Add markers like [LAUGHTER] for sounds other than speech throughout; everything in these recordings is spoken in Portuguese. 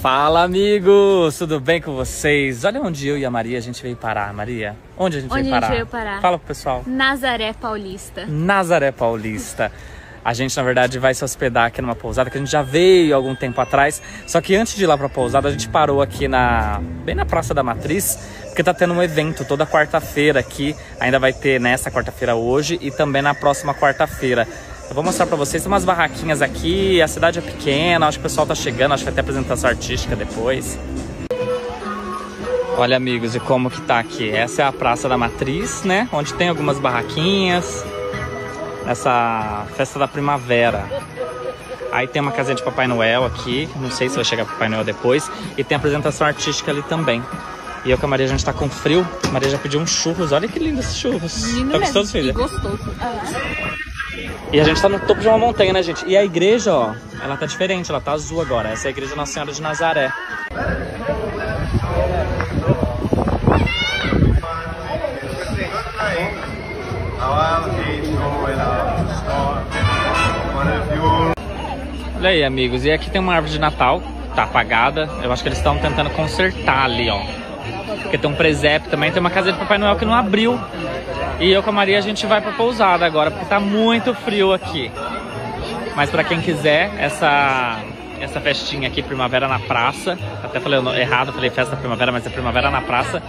Fala amigos, tudo bem com vocês? Olha onde eu e a Maria a gente veio parar, Maria. Onde a gente Onde veio parar? a gente veio parar? Fala pro pessoal. Nazaré Paulista. Nazaré Paulista. A gente, na verdade, vai se hospedar aqui numa pousada que a gente já veio algum tempo atrás. Só que antes de ir lá pra pousada, a gente parou aqui na bem na Praça da Matriz, porque tá tendo um evento toda quarta-feira aqui. Ainda vai ter nessa quarta-feira hoje e também na próxima quarta-feira. Eu vou mostrar pra vocês tem umas barraquinhas aqui, a cidade é pequena, acho que o pessoal tá chegando, acho que vai ter apresentação artística depois. Olha, amigos, e como que tá aqui? Essa é a Praça da Matriz, né? Onde tem algumas barraquinhas. Essa festa da primavera. Aí tem uma casinha de Papai Noel aqui. Não sei se vai chegar Papai Noel depois. E tem apresentação artística ali também. E eu com a Maria, a gente tá com frio. A Maria já pediu uns churros. Olha que lindo esses churros. Lindo tá gostoso, filha? Gostoso. E a gente tá no topo de uma montanha, né, gente? E a igreja, ó, ela tá diferente, ela tá azul agora. Essa é a igreja Nossa Senhora de Nazaré. Olha aí, amigos. E aqui tem uma árvore de Natal, tá apagada. Eu acho que eles estão tentando consertar ali, ó. Porque tem um presépio também, tem uma casa de Papai Noel que não abriu. E eu com a Maria a gente vai pra pousada agora, porque tá muito frio aqui. Mas pra quem quiser, essa essa festinha aqui, Primavera na Praça, até falei errado, falei festa primavera, mas é Primavera na Praça,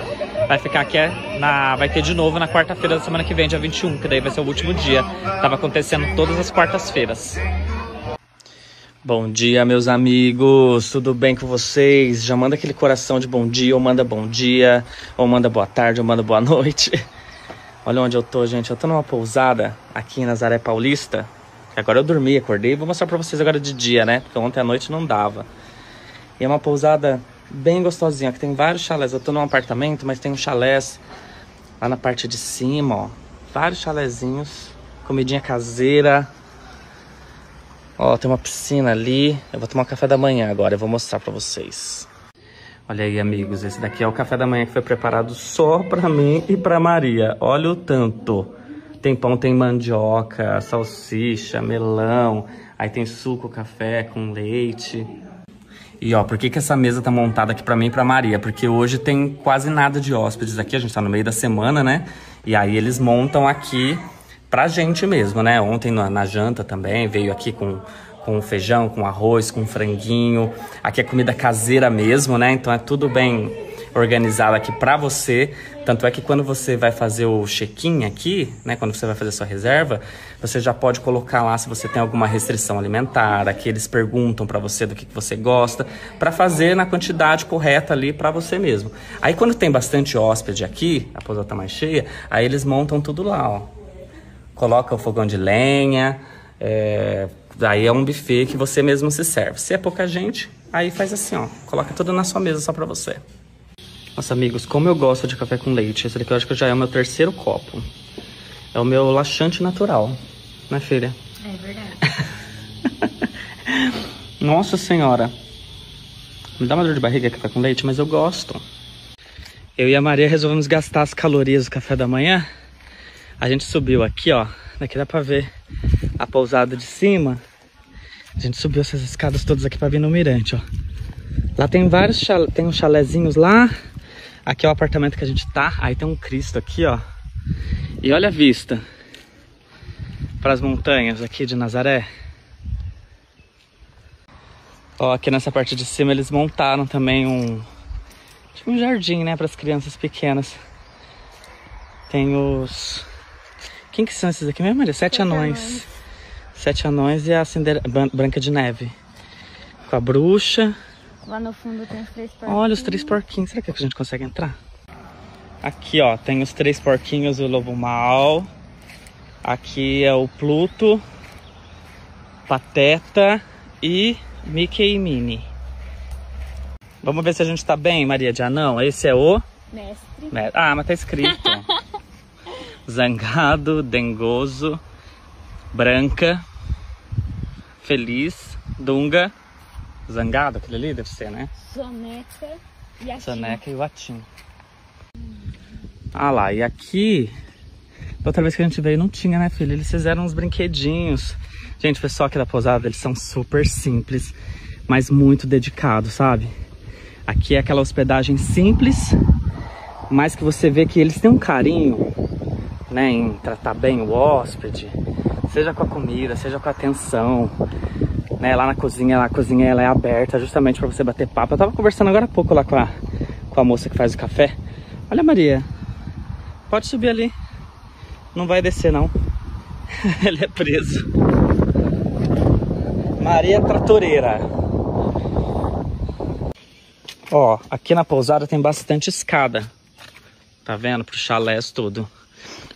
vai ficar aqui é, na vai ter de novo na quarta-feira da semana que vem, dia 21, que daí vai ser o último dia. Tava acontecendo todas as quartas-feiras. Bom dia, meus amigos, tudo bem com vocês? Já manda aquele coração de bom dia, ou manda bom dia, ou manda boa tarde, ou manda boa noite. [LAUGHS] Olha onde eu tô, gente. Eu tô numa pousada aqui em Nazaré Paulista. Agora eu dormi, acordei. Vou mostrar pra vocês agora de dia, né? Porque ontem à noite não dava. E é uma pousada bem gostosinha, que tem vários chalés. Eu tô num apartamento, mas tem um chalés lá na parte de cima, ó. Vários chalézinhos. Comidinha caseira. Ó, tem uma piscina ali. Eu vou tomar café da manhã agora. Eu vou mostrar pra vocês. Olha aí, amigos, esse daqui é o café da manhã que foi preparado só pra mim e pra Maria. Olha o tanto. Tem pão, tem mandioca, salsicha, melão, aí tem suco, café com leite. E ó, por que, que essa mesa tá montada aqui pra mim e pra Maria? Porque hoje tem quase nada de hóspedes aqui, a gente tá no meio da semana, né? E aí eles montam aqui pra gente mesmo, né? Ontem na, na janta também veio aqui com com feijão, com arroz, com franguinho. Aqui é comida caseira mesmo, né? Então é tudo bem organizado aqui para você. Tanto é que quando você vai fazer o check-in aqui, né, quando você vai fazer sua reserva, você já pode colocar lá se você tem alguma restrição alimentar. Aqui eles perguntam para você do que, que você gosta, para fazer na quantidade correta ali para você mesmo. Aí quando tem bastante hóspede aqui, a pousada tá mais cheia, aí eles montam tudo lá, ó. Coloca o fogão de lenha, é, Daí é um buffet que você mesmo se serve. Se é pouca gente, aí faz assim, ó. Coloca tudo na sua mesa só pra você. Nossa, amigos, como eu gosto de café com leite. Esse daqui eu acho que já é o meu terceiro copo. É o meu laxante natural. Né, filha? É verdade. [LAUGHS] Nossa senhora. Me dá uma dor de barriga café com leite, mas eu gosto. Eu e a Maria resolvemos gastar as calorias do café da manhã. A gente subiu aqui, ó. Daqui dá pra ver a pousada de cima. A gente subiu essas escadas todas aqui pra vir no mirante, ó. Lá tem vários chalé, tem uns chalézinhos lá. Aqui é o apartamento que a gente tá. Aí tem um Cristo aqui, ó. E olha a vista para as montanhas aqui de Nazaré. Ó, aqui nessa parte de cima eles montaram também um tipo um jardim, né, para as crianças pequenas. Tem os quem que são esses aqui mesmo, Maria? Sete, Sete anões. anões. Sete anões e a Cinder... Branca de Neve. Com a bruxa. Lá no fundo tem os três porquinhos. Olha os três porquinhos. Será que a gente consegue entrar? Aqui, ó, tem os três porquinhos e o lobo mal. Aqui é o Pluto, Pateta e Mickey e Minnie. Vamos ver se a gente tá bem, Maria de Anão. Esse é o. Mestre. Me- Ah, mas tá escrito. [LAUGHS] Zangado, dengoso, branca, feliz, dunga, zangado, aquele ali deve ser, né? Soneca e a Soneca e o Atim. Ah lá, e aqui, da outra vez que a gente veio não tinha, né, filho? Eles fizeram uns brinquedinhos. Gente, o pessoal aqui da pousada, eles são super simples. mas muito dedicado, sabe? Aqui é aquela hospedagem simples, mas que você vê que eles têm um carinho, né, em tratar bem o hóspede, seja com a comida, seja com a atenção, né, lá na cozinha, a cozinha ela é aberta justamente para você bater papo. Eu tava conversando agora há pouco lá com a, com a moça que faz o café. Olha Maria, pode subir ali, não vai descer não, [LAUGHS] ele é preso. Maria Tratoreira. Ó, aqui na pousada tem bastante escada. Tá vendo? Pro chalés tudo.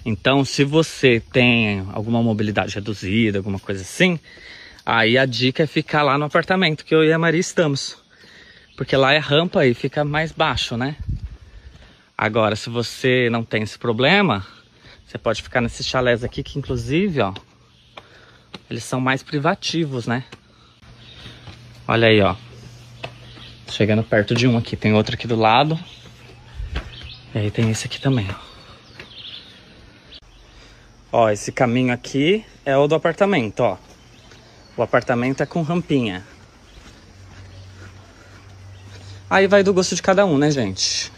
Então, se você tem alguma mobilidade reduzida, alguma coisa assim, aí a dica é ficar lá no apartamento que eu e a Maria estamos. Porque lá é rampa e fica mais baixo, né? Agora, se você não tem esse problema, você pode ficar nesses chalés aqui que inclusive, ó, eles são mais privativos, né? Olha aí, ó. Chegando perto de um aqui. Tem outro aqui do lado. E aí tem esse aqui também, ó. Ó, esse caminho aqui é o do apartamento, ó. O apartamento é com rampinha. Aí vai do gosto de cada um, né, gente?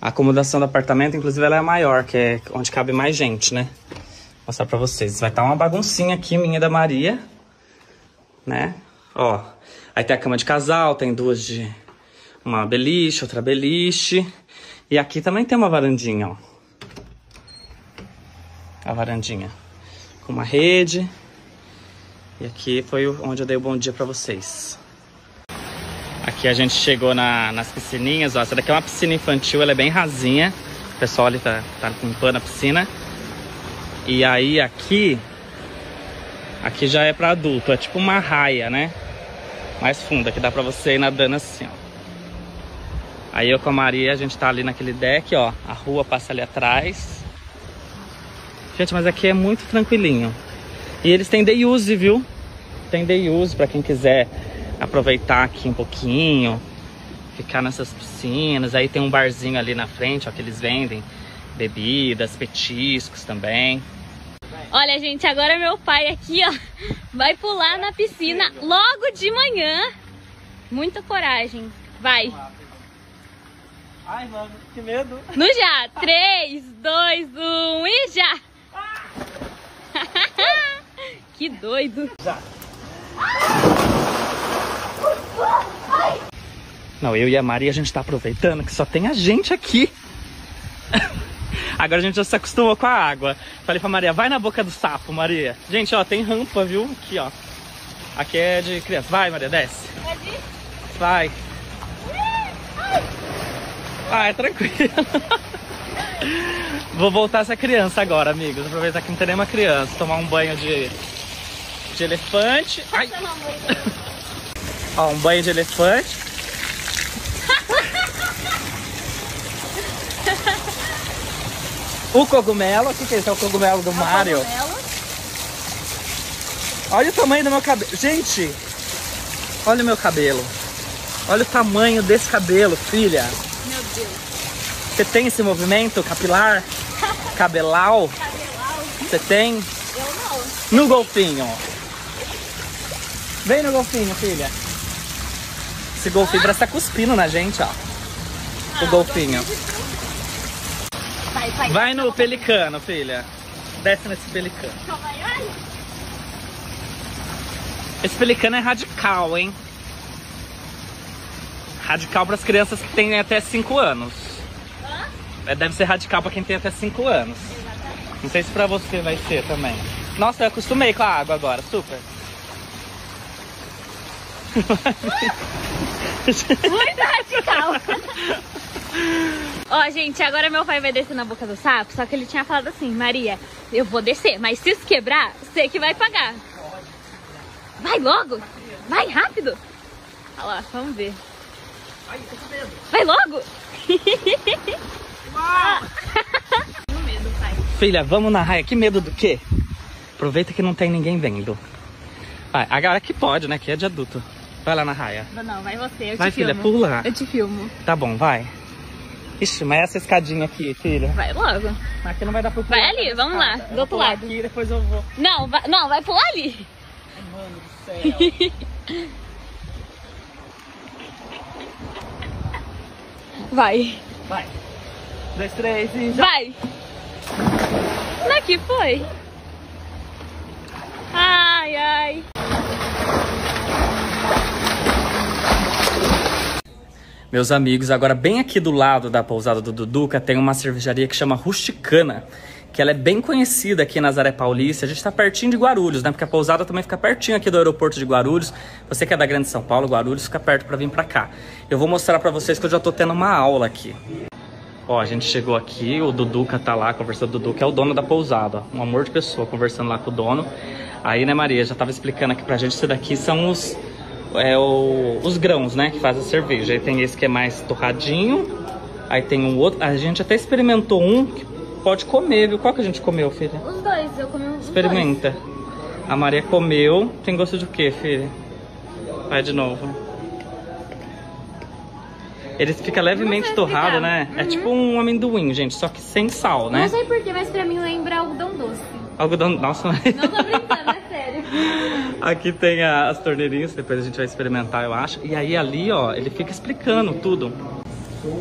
A acomodação do apartamento, inclusive, ela é maior, que é onde cabe mais gente, né? Vou mostrar pra vocês. Vai estar tá uma baguncinha aqui, minha da Maria, né? Ó, aí tem a cama de casal, tem duas de... Uma beliche, outra beliche. E aqui também tem uma varandinha, ó. A varandinha. Com uma rede. E aqui foi onde eu dei o bom dia pra vocês. Aqui a gente chegou na, nas piscininhas, ó. Essa daqui é uma piscina infantil, ela é bem rasinha. O pessoal ali tá, tá limpando a piscina. E aí aqui... Aqui já é pra adulto, é tipo uma raia, né? Mais funda, que dá pra você ir nadando assim, ó. Aí eu com a Maria, a gente tá ali naquele deck, ó. A rua passa ali atrás. Gente, mas aqui é muito tranquilinho. E eles têm day use, viu? Tem day use pra quem quiser aproveitar aqui um pouquinho. Ficar nessas piscinas. Aí tem um barzinho ali na frente, ó, que eles vendem bebidas, petiscos também. Olha, gente, agora meu pai aqui, ó, vai pular na piscina logo de manhã. Muita coragem. Vai. Ai, mano, que medo. No já. 3, 2, 1 e já. [LAUGHS] que doido. Não, eu e a Maria a gente tá aproveitando que só tem a gente aqui. Agora a gente já se acostumou com a água. Falei pra Maria, vai na boca do sapo, Maria. Gente, ó, tem rampa, viu? Aqui, ó. Aqui é de criança. Vai, Maria, desce. Pode ir? Vai. Ah, é tranquilo. [LAUGHS] Vou voltar a ser criança agora, amigos. Aproveitar que não tem nenhuma criança. Tomar um banho de, de elefante. Ai. [LAUGHS] Ó, um banho de elefante. o cogumelo. O que, que é isso? É o cogumelo do Mario. Cogumelo. Olha o tamanho do meu cabelo. Gente, olha o meu cabelo. Olha o tamanho desse cabelo, filha. Meu Deus. Você tem esse movimento capilar? Cabelau? Cabelau. Você tem? Eu não. No golfinho. Vem no golfinho, filha. Esse golfinho parece que tá cuspindo na gente, ó. O golfinho. Vai, vai. Vai no pelicano, filha. Desce nesse pelicano. Olha. Esse pelicano é radical, hein? Radical para as crianças que têm até 5 anos. É, Deve ser radical para quem tem até 5 anos. Não sei se pra você vai ser também. Nossa, eu acostumei com a água agora, super. Muito radical. Ó, gente, agora meu pai vai descer na boca do sapo, só que ele tinha falado assim, Maria, eu vou descer, mas se isso quebrar, você que vai pagar. Vai logo! Vai rápido! Olha lá, vamos ver. Vai logo! [LAUGHS] Filha, vamos na raia. Que medo do quê? Aproveita que não tem ninguém vendo. Vai, agora que pode, né? Que é de adulto. Vai lá na raia. Não, vai você, eu vai, te filmo. Filha, pula. Eu te filmo. Tá bom, vai. Ixi, mas essa escadinha aqui, filha. Vai logo. Aqui não vai dar pra pular. Vai ali, vamos lá, ah, do outro lado. Aqui, depois eu vou. Não, vai, não, vai pular ali. Mano do céu. [LAUGHS] vai. Vai. Dois, três e já. Vai! Daqui foi. Ai, ai. Meus amigos, agora bem aqui do lado da pousada do Duduca tem uma cervejaria que chama Rusticana, que ela é bem conhecida aqui em Nazaré Paulista. A gente tá pertinho de Guarulhos, né? Porque a pousada também fica pertinho aqui do aeroporto de Guarulhos. Você que é da Grande São Paulo, Guarulhos fica perto para vir para cá. Eu vou mostrar para vocês que eu já tô tendo uma aula aqui. Ó, a gente chegou aqui, o Duduca tá lá conversando, o Duduca é o dono da pousada, um amor de pessoa conversando lá com o dono. Aí, né, Maria, já tava explicando aqui pra gente, isso daqui são os, é, o, os grãos, né, que faz a cerveja. Aí tem esse que é mais torradinho, aí tem um outro, a gente até experimentou um que pode comer, viu? Qual que a gente comeu, filha? Os dois, eu comi os Experimenta. A Maria comeu, tem gosto de quê, filha? Vai de novo. Ele fica levemente torrado, né? É Uhum. tipo um amendoim, gente, só que sem sal, né? Não sei porquê, mas pra mim lembra algodão doce. Algodão. Nossa, Não tô brincando, é sério. [LAUGHS] aqui tem as torneirinhas, depois a gente vai experimentar, eu acho. E aí ali, ó, ele fica explicando tudo.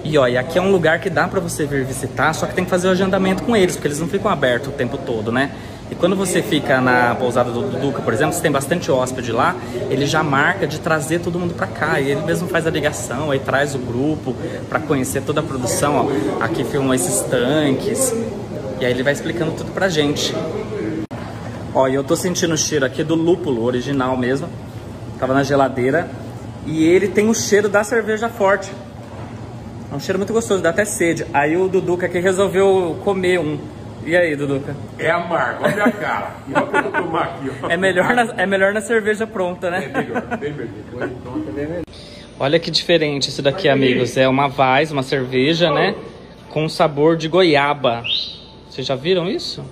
E ó, e aqui é um lugar que dá pra você vir visitar, só que tem que fazer o agendamento com eles, porque eles não ficam abertos o tempo todo, né? E quando você fica na pousada do Duduca, por exemplo, se tem bastante hóspede lá, ele já marca de trazer todo mundo pra cá. E ele mesmo faz a ligação, aí traz o grupo pra conhecer toda a produção, ó. Aqui filmam esses tanques. E aí ele vai explicando tudo pra gente. Ó, e eu tô sentindo o cheiro aqui do lúpulo original mesmo. Tava na geladeira. E ele tem o cheiro da cerveja forte. É um cheiro muito gostoso, dá até sede. Aí o Duduca aqui resolveu comer um. E aí, Duduca? É amargo, olha a cara. E olha o que eu vou tomar aqui, ó. É melhor na, é melhor na cerveja pronta, É né? melhor, bem melhor. É bem melhor. Olha que diferente isso daqui, amigos. É uma Weiss, uma cerveja, né? Com sabor de goiaba. Vocês já viram isso?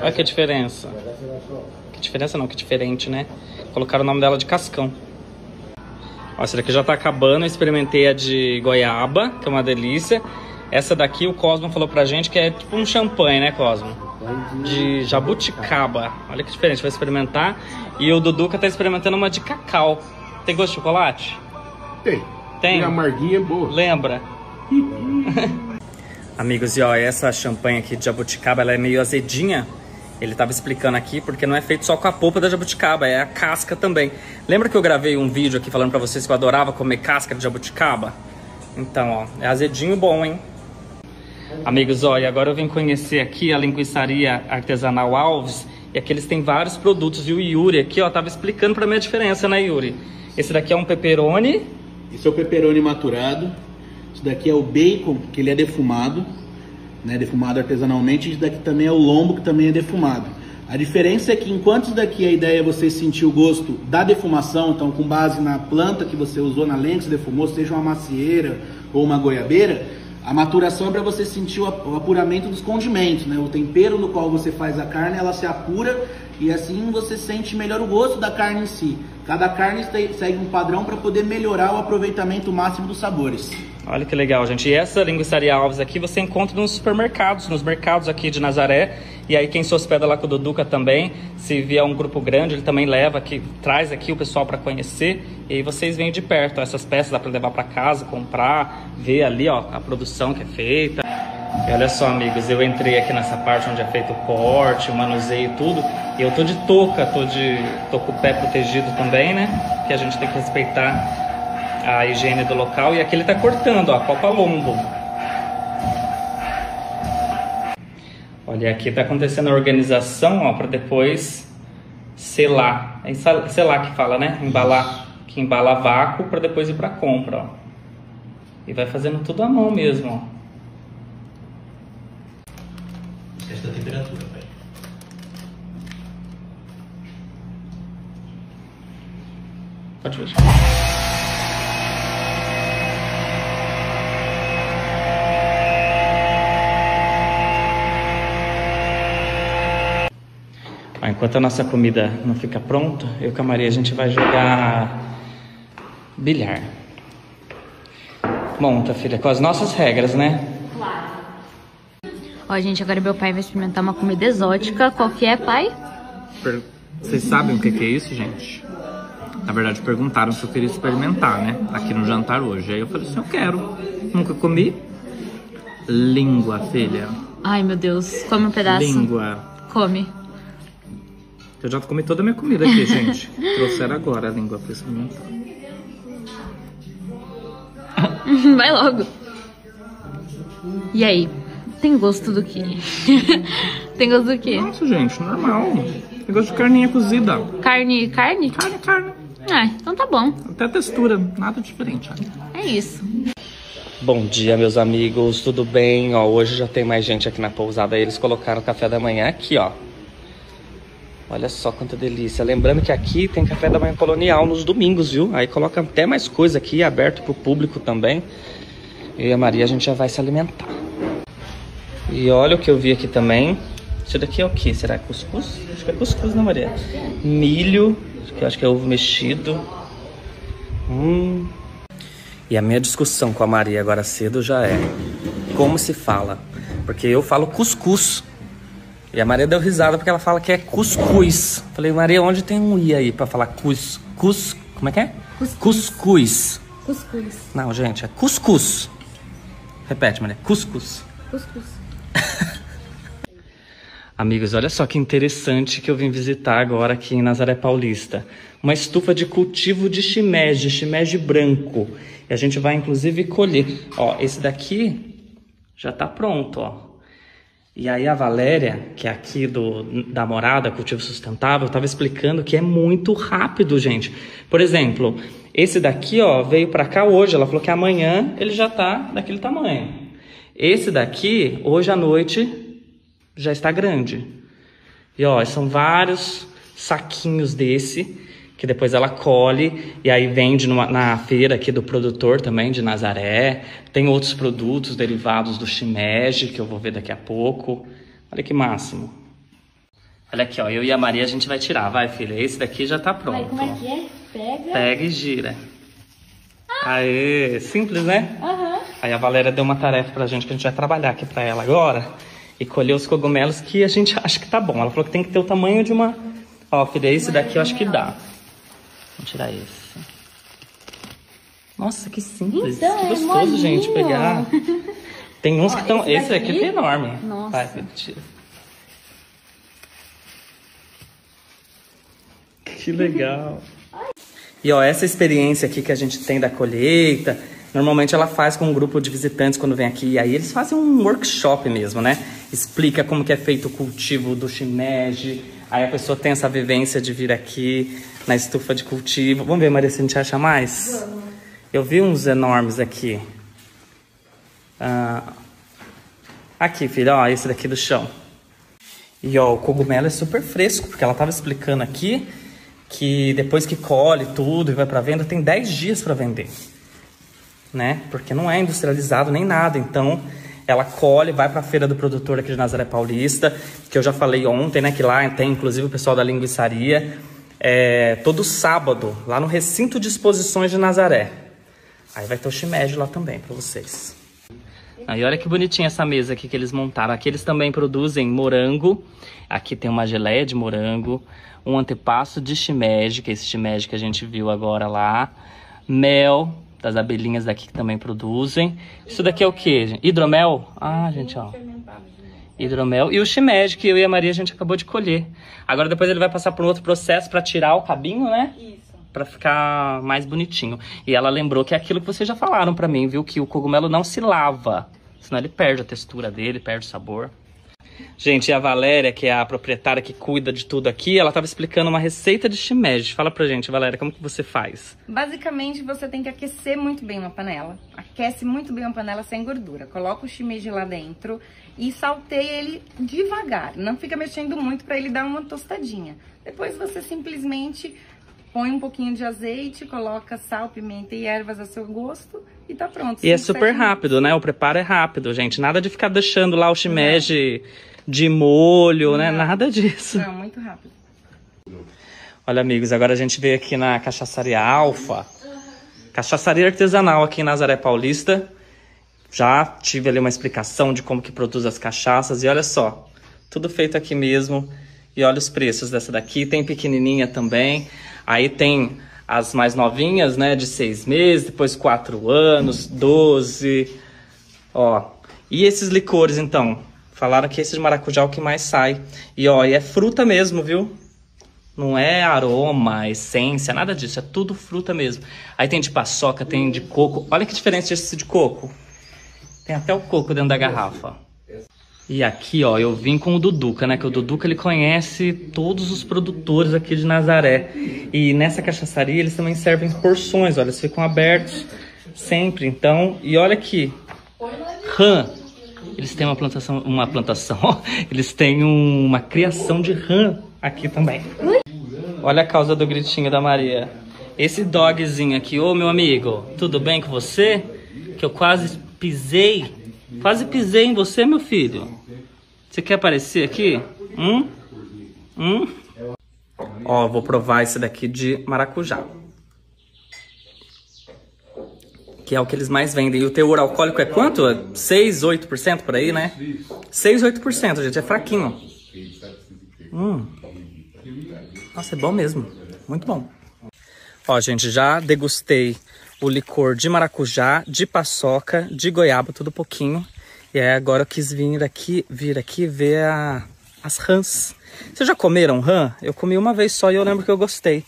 Olha que diferença. Que diferença não, que diferente, né? Colocaram o nome dela de cascão. Ó, essa daqui já tá acabando. Eu experimentei a de goiaba, que é uma delícia. Essa daqui o Cosmo falou pra gente que é tipo um champanhe, né, Cosmo? De jabuticaba. Olha que diferente, vai experimentar. E o Duduca tá experimentando uma de cacau. Tem gosto de chocolate? Tem. Tem? E a amarguinha é boa. Lembra? [LAUGHS] Amigos, e ó, essa champanhe aqui de jabuticaba, ela é meio azedinha. Ele tava explicando aqui, porque não é feito só com a polpa da jabuticaba, é a casca também. Lembra que eu gravei um vídeo aqui falando pra vocês que eu adorava comer casca de jabuticaba? Então, ó, é azedinho bom, hein? Amigos, e agora eu vim conhecer aqui a linguiçaria artesanal Alves. E aqui eles têm vários produtos. E o Yuri aqui, ó, tava explicando pra mim a diferença, né, Yuri? Esse daqui é um pepperoni. Esse é o pepperoni maturado. Isso daqui é o bacon, que ele é defumado, né? Defumado artesanalmente. Isso daqui também é o lombo, que também é defumado. A diferença é que enquanto isso daqui a ideia é você sentir o gosto da defumação, então com base na planta que você usou na lente, defumou, seja uma macieira ou uma goiabeira, a maturação é para você sentir o ap- o apuramento dos condimentos, né? O tempero no qual você faz a carne, ela se apura e assim você sente melhor o gosto da carne em si. Cada carne segue um padrão para poder melhorar o aproveitamento máximo dos sabores. Olha que legal, gente. E essa linguiçaria Alves aqui você encontra nos supermercados, nos mercados aqui de Nazaré. E aí quem se hospeda lá com o Duduca também, se vier um grupo grande, ele também leva aqui, traz aqui o pessoal para conhecer. E aí vocês vêm de perto. Essas peças dá para levar para casa, comprar, ver ali, ó, a produção que é feita. E olha só, amigos, eu entrei aqui nessa parte onde é feito o corte, o manuseio e tudo. E eu tô de touca, tô de tô com o pé protegido também, né? Que a gente tem que respeitar a higiene do local. E aqui ele tá cortando, ó, copa lombo. Olha, aqui tá acontecendo a organização, ó, para depois selar. É selar que fala, né? Embalar, que embala vácuo para depois ir para compra, ó. E vai fazendo tudo à mão mesmo, ó. Testa a temperatura, pai. Pode ver. Enquanto a nossa comida não fica pronta, eu com a Maria a gente vai jogar bilhar. Monta, filha, com as nossas regras, né? Ó, gente, agora meu pai vai experimentar uma comida exótica. Qual que é, pai? Vocês sabem o que que é isso, gente? Na verdade, perguntaram se eu queria experimentar, né? Aqui no jantar hoje. Aí eu falei assim, eu quero. Nunca comi. Língua, filha. Ai, meu Deus. Come um pedaço. Língua. Come. Eu já comi toda a minha comida aqui, gente. [LAUGHS] Trouxeram agora a língua pra experimentar. [LAUGHS] Vai logo. E aí? Tem gosto do quê? [LAUGHS] Tem gosto do quê? Nossa, gente, normal. Eu gosto de carninha cozida. Carne, carne? Carne, carne. Ah, então tá bom. Até a textura, nada diferente. olha. É isso. Bom dia, meus amigos, tudo bem? Ó, hoje já tem mais gente aqui na pousada. Eles colocaram o café da manhã aqui, ó. Olha só quanta delícia. Lembrando que aqui tem café da manhã colonial nos domingos, viu? Aí coloca até mais coisa aqui, aberto pro público também. Eu e a Maria a gente já vai se alimentar. E olha o que eu vi aqui também. Isso daqui é o que? Será cuscuz? Acho que é cuscuz, né, Maria? Milho, que acho que é ovo mexido. Hum, e a minha discussão com a Maria agora cedo já é como se fala. Porque eu falo cuscuz. E a Maria deu risada porque ela fala que é cuscuz. Falei, Maria, onde tem um i aí pra falar cus? Cus. Como é que é? Cuscuz. Cuscuz. Não, gente, é cuscuz. Repete, Maria. Cuscuz. Cuscuz. [LAUGHS] Amigos, olha só que interessante que eu vim visitar agora aqui em Nazaré Paulista. Uma estufa de cultivo de shimeji, shimeji branco. E a gente vai inclusive colher. Ó, esse daqui já tá pronto, ó. E aí a Valéria, que é aqui do, da morada Cultivo Sustentável, estava explicando que é muito rápido, gente. Por exemplo, esse daqui, ó, veio para cá hoje. Ela falou que amanhã ele já tá daquele tamanho. Esse daqui, hoje à noite, já está grande. E ó, são vários saquinhos desse que depois ela colhe e aí vende numa- na feira aqui do produtor também de Nazaré. Tem outros produtos derivados do shimeji que eu vou ver daqui a pouco. Olha que máximo. Olha aqui, ó, eu e a Maria a gente vai tirar, vai filha. Esse daqui já tá pronto. como é que é? Pega. Pega e gira. Aê, simples, né? Aí a Valéria deu uma tarefa pra gente que a gente vai trabalhar aqui pra ela agora e colher os cogumelos que a gente acha que tá bom. Ela falou que tem que ter o tamanho de uma. Ó, filha, esse daqui eu acho que dá. Vamos tirar esse. Nossa, que simples. Então, que é gostoso, molinho. gente, pegar. Tem uns Ó, que estão. esse Esse, daqui? aqui é enorme. Nossa. Vai, tira. [LAUGHS] Que legal. E ó, essa experiência aqui que a gente tem da colheita, normalmente ela faz com um grupo de visitantes quando vem aqui. E aí eles fazem um workshop mesmo, né? Explica como que é feito o cultivo do shimeji. Aí a pessoa tem essa vivência de vir aqui na estufa de cultivo. Vamos ver, Maria, se a gente acha mais? Eu vi uns enormes aqui. Ah, aqui, filha, ó, esse daqui do chão. E ó, o cogumelo é super fresco, porque ela tava explicando aqui que depois que colhe tudo e vai para venda, tem 10 dias para vender. Né? Porque não é industrializado nem nada. Então, ela colhe, vai para a feira do produtor aqui de Nazaré Paulista, que eu já falei ontem, né, que lá tem inclusive o pessoal da linguiçaria, é, todo sábado, lá no recinto de exposições de Nazaré. Aí vai ter o shimeji lá também para vocês. Aí olha que bonitinha essa mesa aqui que eles montaram. Aqui eles também produzem morango. Aqui tem uma geleia de morango, um antepasto de shimeji, que é esse shimeji que a gente viu agora lá. Mel das abelhinhas daqui que também produzem. Isso daqui é o que, gente? Hidromel? Ah, gente, ó. Hidromel e o shimeji que eu e a Maria a gente acabou de colher. Agora depois ele vai passar por um outro processo para tirar o cabinho, né? Pra ficar mais bonitinho. E ela lembrou que é aquilo que vocês já falaram pra mim, viu? Que o cogumelo não se lava. Senão ele perde a textura dele, perde o sabor. Gente, e a Valéria, que é a proprietária que cuida de tudo aqui, ela tava explicando uma receita de shimeji. Fala pra gente, Valéria, como que você faz? Basicamente, você tem que aquecer muito bem uma panela. Aquece muito bem uma panela sem gordura. Coloca o shimeji lá dentro e salteia ele devagar. Não fica mexendo muito para ele dar uma tostadinha. Depois você simplesmente põe um pouquinho de azeite, coloca sal, pimenta e ervas a seu gosto e tá pronto. E é super rápido, né? O preparo é rápido, gente. Nada de ficar deixando lá o shimeji de molho, né? Não. Nada disso. Não, muito rápido. Olha, amigos, agora a gente veio aqui na Cachaçaria Alfa. Cachaçaria artesanal aqui em Nazaré Paulista. Já tive ali uma explicação de como que produz as cachaças. E olha só, tudo feito aqui mesmo. E olha os preços dessa daqui. Tem pequenininha também. Aí tem as mais novinhas, né, de seis meses, depois quatro anos, doze, ó. E esses licores, então? Falaram que esse de maracujá é o que mais sai. E ó, e é fruta mesmo, viu? Não é aroma, essência, nada disso. É tudo fruta mesmo. Aí tem de paçoca, tem de coco. Olha que diferença esse de coco. Tem até o coco dentro da garrafa. E aqui, ó, eu vim com o Duduca, né? Que o Duduca, ele conhece todos os produtores aqui de Nazaré. E nessa cachaçaria, eles também servem porções, olha. Eles ficam abertos sempre. Então, e olha aqui. Rã. Eles têm uma plantação, uma plantação, [LAUGHS] eles têm uma criação de rã aqui também. Olha a causa do gritinho da Maria. Esse dogzinho aqui, ô meu amigo, tudo bem com você? Que eu quase pisei, quase pisei em você, meu filho. Você quer aparecer aqui? Hum? Hum? Ó, vou provar esse daqui de maracujá. Que é o que eles mais vendem. E o teor alcoólico é quanto? 6, 8% por aí, né? 6, 8%, gente. É fraquinho. Hum. Nossa, é bom mesmo. Muito bom. Ó, gente, já degustei o licor de maracujá, de paçoca, de goiaba, tudo pouquinho. E aí agora eu quis vir aqui, vir aqui ver a, as rãs. Vocês já comeram rã? Eu comi uma vez só e eu lembro que eu gostei.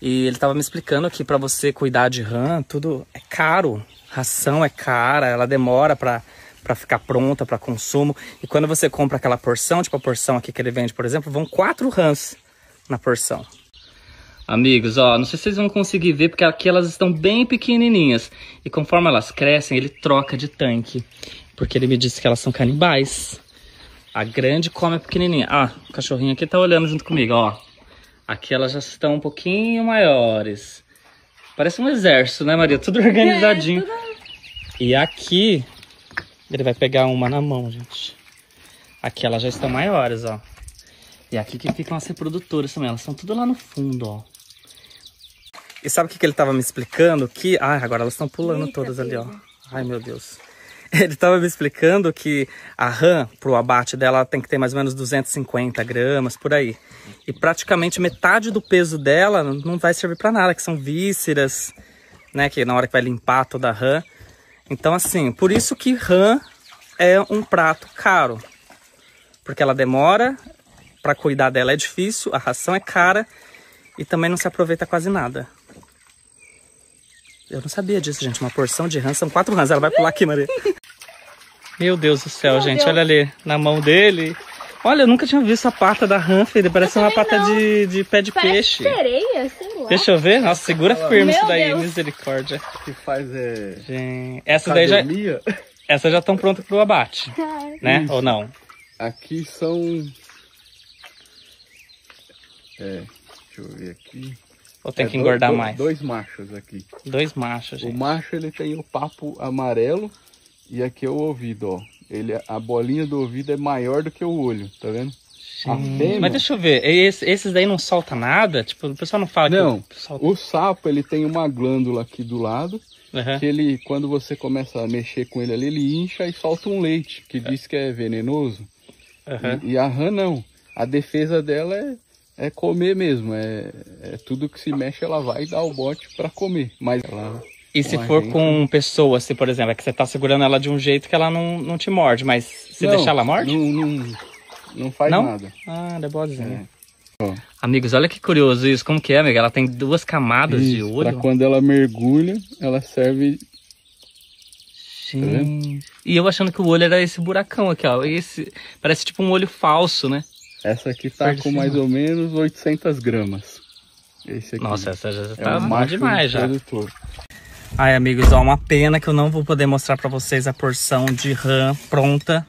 E ele tava me explicando que para você cuidar de rã, tudo é caro. Ração é cara, ela demora para para ficar pronta para consumo. E quando você compra aquela porção, tipo a porção aqui que ele vende, por exemplo, vão quatro rãs na porção. Amigos, ó, não sei se vocês vão conseguir ver, porque aqui elas estão bem pequenininhas. E conforme elas crescem, ele troca de tanque. Porque ele me disse que elas são canibais. A grande come a pequenininha. Ah, o cachorrinho aqui tá olhando junto comigo, ó. Aqui elas já estão um pouquinho maiores. Parece um exército, né, Maria? Tudo [LAUGHS] organizadinho. É, tudo... E aqui, ele vai pegar uma na mão, gente. Aqui elas já estão maiores, ó. E aqui que ficam as reprodutoras também. Elas estão tudo lá no fundo, ó. E sabe o que, que ele tava me explicando? Que... Ah, agora elas estão pulando Eita, todas ali, ó. Ai, meu Deus. [LAUGHS] Ele estava me explicando que a rã, pro abate dela, tem que ter mais ou menos 250 gramas, por aí. E praticamente metade do peso dela não vai servir para nada, que são vísceras, né? Que na hora que vai limpar toda a rã. Então, assim, por isso que rã é um prato caro. Porque ela demora, para cuidar dela é difícil, a ração é cara e também não se aproveita quase nada. Eu não sabia disso, gente. Uma porção de rã são quatro rãs. Ela vai pular aqui, Maria. Meu Deus do céu, Meu gente. Deus. Olha ali, na mão dele. Olha, eu nunca tinha visto a pata da rã, filha. Parece uma pata de, de pé de Parece peixe. sereia, sei lá. Deixa eu ver. Nossa, segura firme Meu isso daí. Deus. Misericórdia. O que faz é... Gente, essa Academia. daí já... Essas já estão prontas para o abate, né? Isso. Ou não? Aqui são... É, deixa eu ver aqui. Ou tem é, que engordar dois, mais? Dois machos aqui. Dois machos, gente. O macho ele tem o papo amarelo e aqui é o ouvido, ó. Ele, a bolinha do ouvido é maior do que o olho, tá vendo? Fêmea... Mas deixa eu ver, Esse, esses daí não solta nada? Tipo, o pessoal não fala não, que... Não, o sapo ele tem uma glândula aqui do lado, uhum. que ele, quando você começa a mexer com ele ali, ele incha e solta um leite, que diz que é venenoso. Uhum. E, e, a rã não. A defesa dela é, é comer mesmo, é, é tudo que se mexe ela vai dar o bote para comer. Mas ela e se for gente... com pessoa, se por exemplo, é que você tá segurando ela de um jeito que ela não, não te morde, mas se não, deixar ela morde? Não, não, não faz não? nada. Ah, é boazinha. É. Amigos, olha que curioso isso. Como que é, amiga? Ela tem duas camadas isso, de olho. Pra quando ela mergulha, ela serve... Tá e eu achando que o olho era esse buracão aqui, ó. Esse, parece tipo um olho falso, né? Essa aqui tá com mais ou menos 800 gramas. Esse aqui. Nossa, essa já é tá é demais já. Produtor. Ai, amigos, ó, uma pena que eu não vou poder mostrar pra vocês a porção de rã pronta.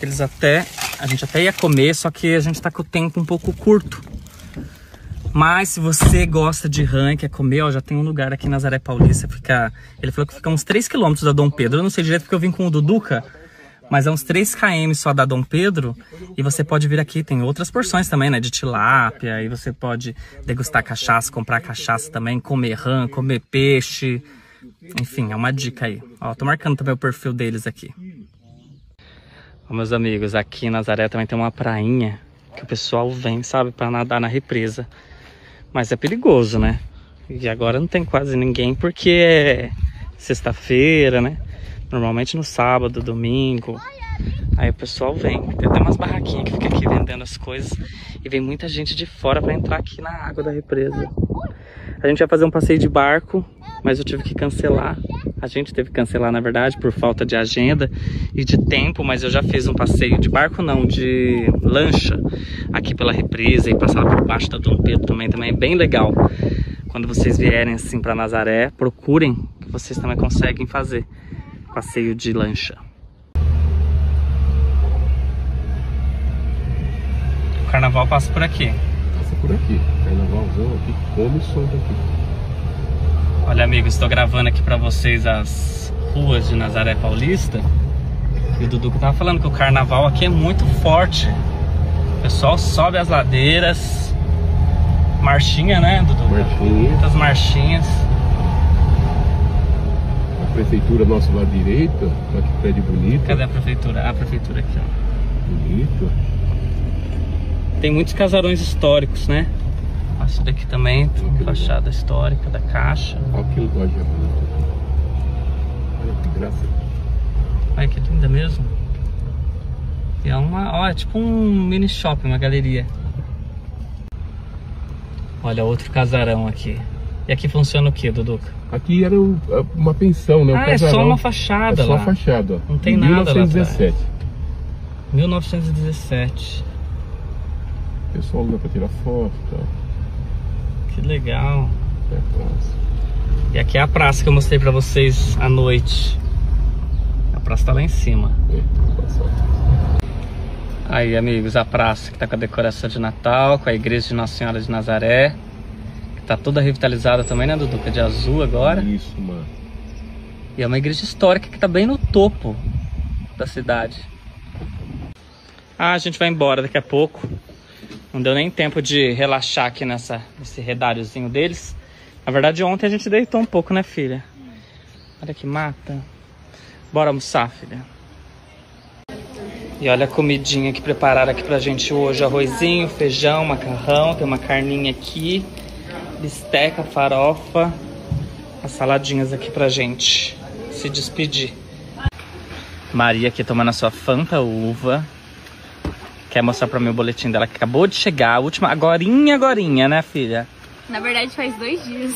Que eles até... A gente até ia comer, só que a gente tá com o tempo um pouco curto. Mas se você gosta de rã e quer comer, ó, já tem um lugar aqui em Nazaré Paulista. Fica, ele falou que fica uns 3 km da Dom Pedro. Eu não sei direito porque eu vim com o Duduca. Mas é uns 3 km só da Dom Pedro. E você pode vir aqui, tem outras porções também, né? De tilápia. E você pode degustar cachaça, comprar cachaça também, comer rã, comer peixe. Enfim, é uma dica aí. Ó, tô marcando também o perfil deles aqui. Ó, meus amigos, aqui em Nazaré também tem uma prainha que o pessoal vem, sabe, para nadar na represa. Mas é perigoso, né? E agora não tem quase ninguém porque é sexta-feira, né? Normalmente no sábado, domingo. Aí o pessoal vem. Tem até umas barraquinhas que fica aqui vendendo as coisas. E vem muita gente de fora para entrar aqui na água da represa. A gente ia fazer um passeio de barco, mas eu tive que cancelar. A gente teve que cancelar, na verdade, por falta de agenda e de tempo, mas eu já fiz um passeio de barco, não, de lancha, aqui pela represa e passar por baixo da Dom Pedro também, também é bem legal. Quando vocês vierem assim para Nazaré, procurem que vocês também conseguem fazer passeio de lancha. O carnaval passa por aqui. Passa por aqui. Carnavalzão aqui, como som daqui. Olha, amigos, estou gravando aqui para vocês as ruas de Nazaré Paulista. E o Dudu tava falando que o carnaval aqui é muito forte. O pessoal sobe as ladeiras. Marchinha, né, Dudu? Marchinha. Muitas marchinhas. Prefeitura nossa lá direita, olha que prédio bonito. Cadê a prefeitura? a prefeitura aqui, ó. Bonito. Tem muitos casarões históricos, né? Essa daqui também, fachada histórica da caixa. Olha que loja bonita. Olha que graça. Olha que linda mesmo. E é uma, ó, é tipo um mini shopping, uma galeria. Olha outro casarão aqui. E aqui funciona o que, Duduca? Aqui era uma pensão, né? Um ah, casarão. é só uma fachada é lá. só fachada. Não tem nada 1917. lá 1917. O pessoal dá pra tirar foto e tal. Que legal. É a praça. E aqui é a praça que eu mostrei pra vocês à noite. A praça tá lá em cima. É, Aí, amigos, a praça que tá com a decoração de Natal, com a igreja de Nossa Senhora de Nazaré. Tá toda revitalizada também, né, Dudu? Que é de azul agora. Isso, mano. E é uma igreja histórica que tá bem no topo da cidade. Ah, a gente vai embora daqui a pouco. Não deu nem tempo de relaxar aqui nessa, nesse redáriozinho deles. Na verdade, ontem a gente deitou um pouco, né, filha? Olha que mata. Bora almoçar, filha. E olha a comidinha que prepararam aqui pra gente hoje. Arrozinho, feijão, macarrão. Tem uma carninha aqui. Bisteca, farofa. As saladinhas aqui pra gente se despedir. Maria aqui tomando a sua Fanta Uva. Quer mostrar pra mim o boletim dela que acabou de chegar, a última, agorinha, agorinha, né, filha? Na verdade, faz dois dias.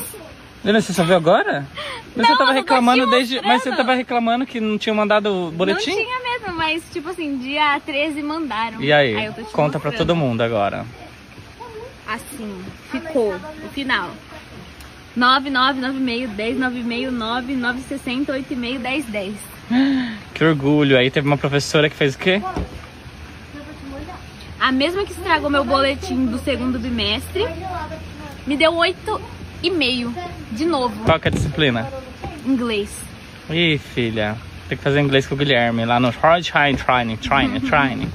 Você só viu agora? Mas não, você tava reclamando desde. Mas você tava reclamando que não tinha mandado o boletim? Não tinha mesmo, mas tipo assim, dia 13 mandaram. E aí? aí conta mostrando. pra todo mundo agora. Assim, ficou o final. 9996 10 969 960 86 10 10. Que orgulho. Aí teve uma professora que fez o quê? A mesma que estragou meu boletim do segundo bimestre, me deu oito e meio de novo. Qual que é a disciplina? Inglês. Ih, filha, tem que fazer inglês com o Guilherme lá no Hard High Training, Training, [LAUGHS] Training.